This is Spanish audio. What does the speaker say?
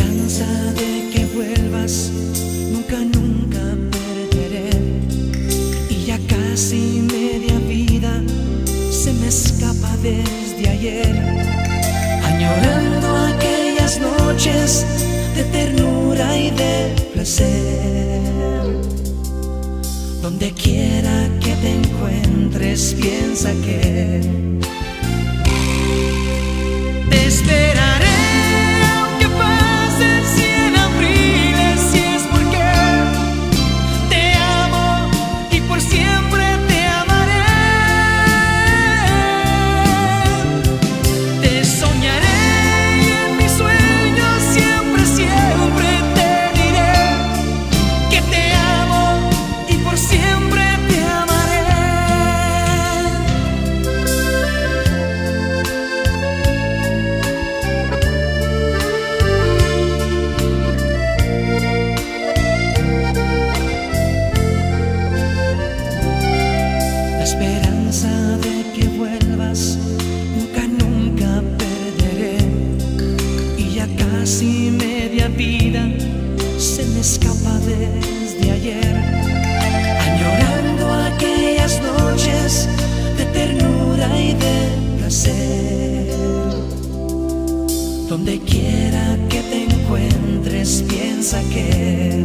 esperanza de que vuelvas nunca, nunca perderé. Y ya casi media vida se me escapa desde ayer, añorando aquellas noches de ternura y de placer. Donde quiera que te encuentres, piensa que siempre esperanza de que vuelvas nunca, nunca perderé. Y ya casi media vida se me escapa desde ayer, añorando aquellas noches de ternura y de placer. Donde quiera que te encuentres, piensa que